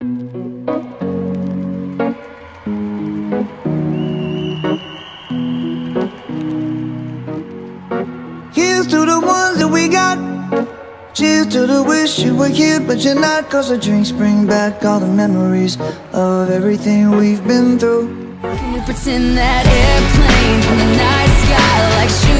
Here's to the ones that we got. Cheers to the wish you were here but you're not. Cause the drinks bring back all the memories Of everything we've been through. Can we pretend that airplane from the night sky Like shooting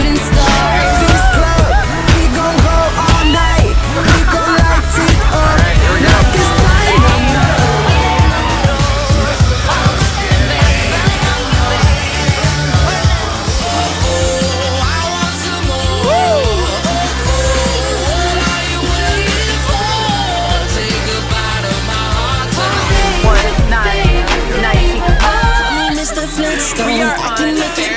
stone. I can make it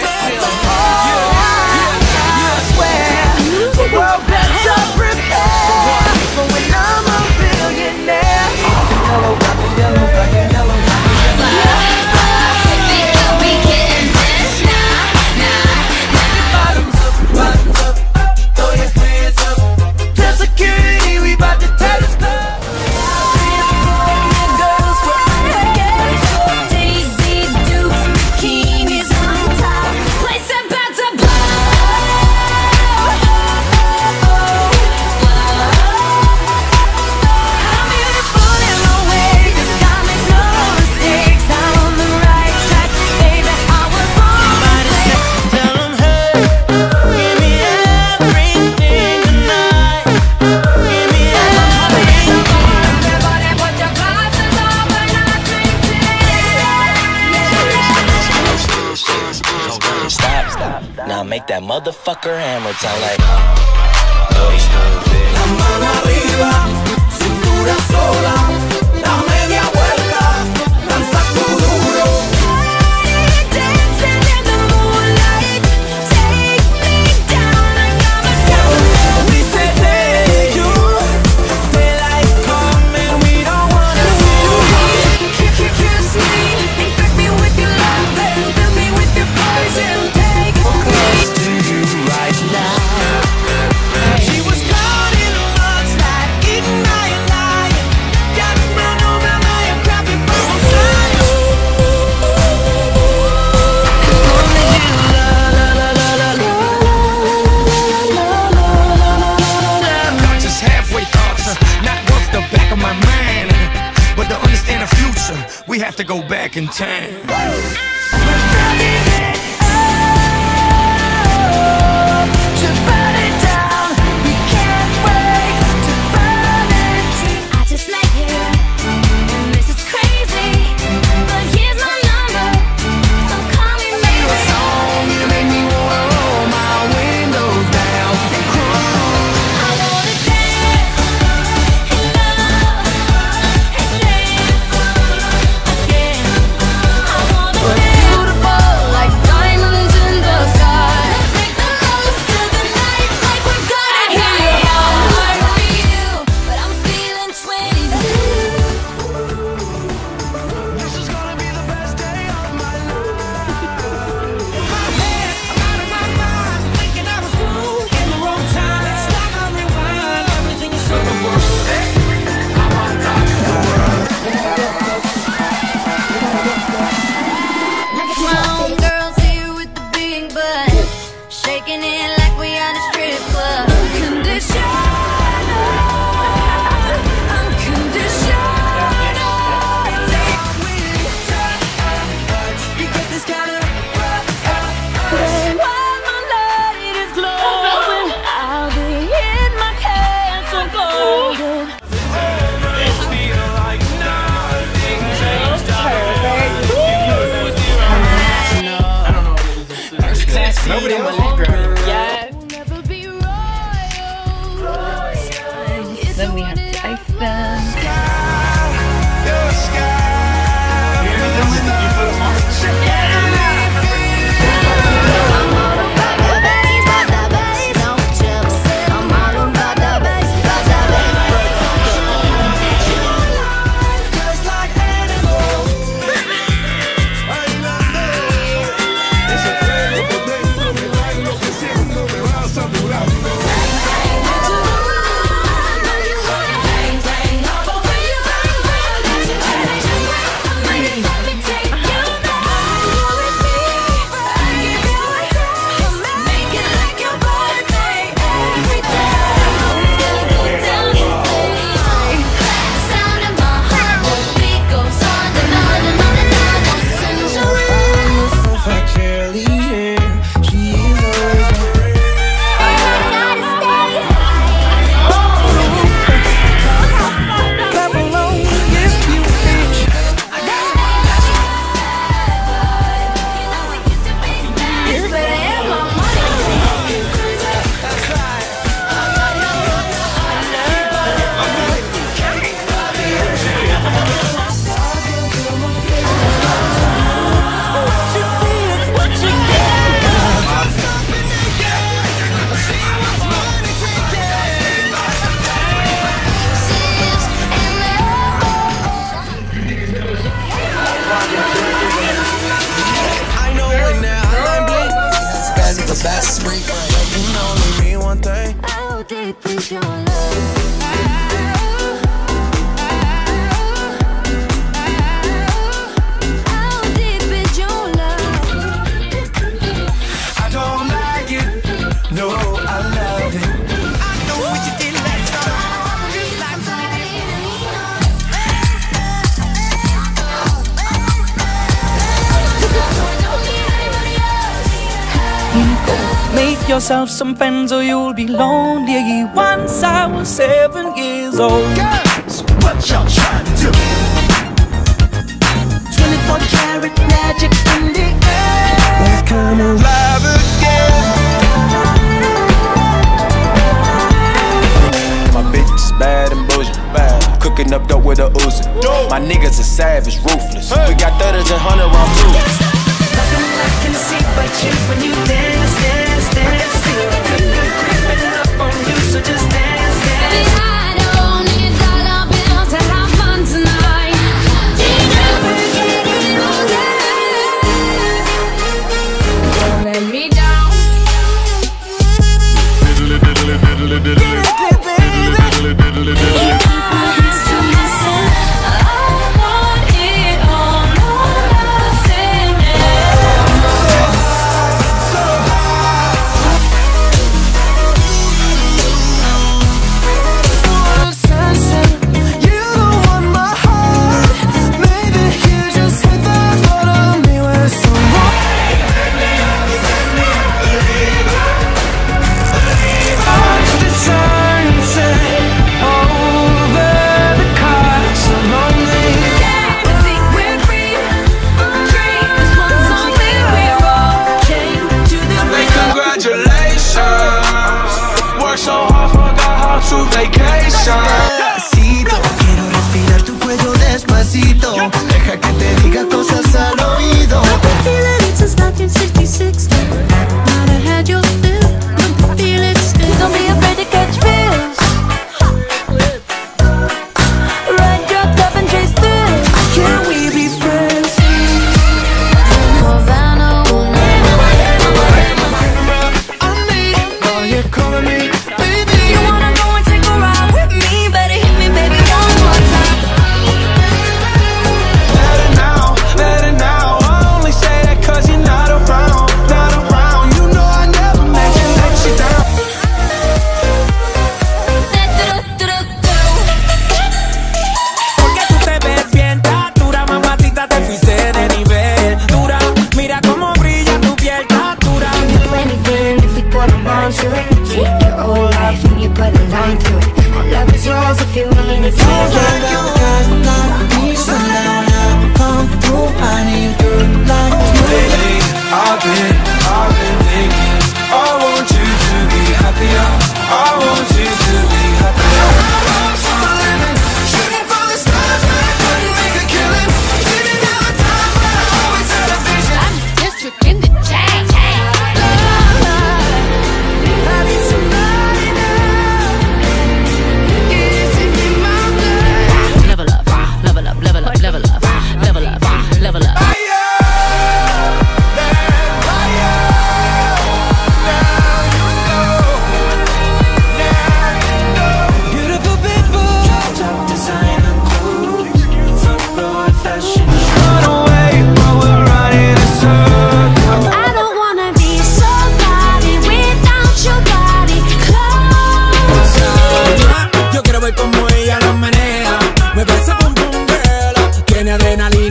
fuck her hammer down like. have to go back in time. That's spring. But you can only be one thing. How deep is your love? Get yourself some friends or you'll be lonely Once I was seven years old Girls, what y'all trying to do? 24 karat magic in the air We're coming alive again My bitch is bad and bougie bad. Cooking up dope with a Uzi Dude. My niggas are savage, ruthless hey. We got thudders and hundred round too Nothing I can see but you when you dance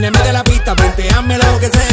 Tíreme de la pista, planteame lo que sea.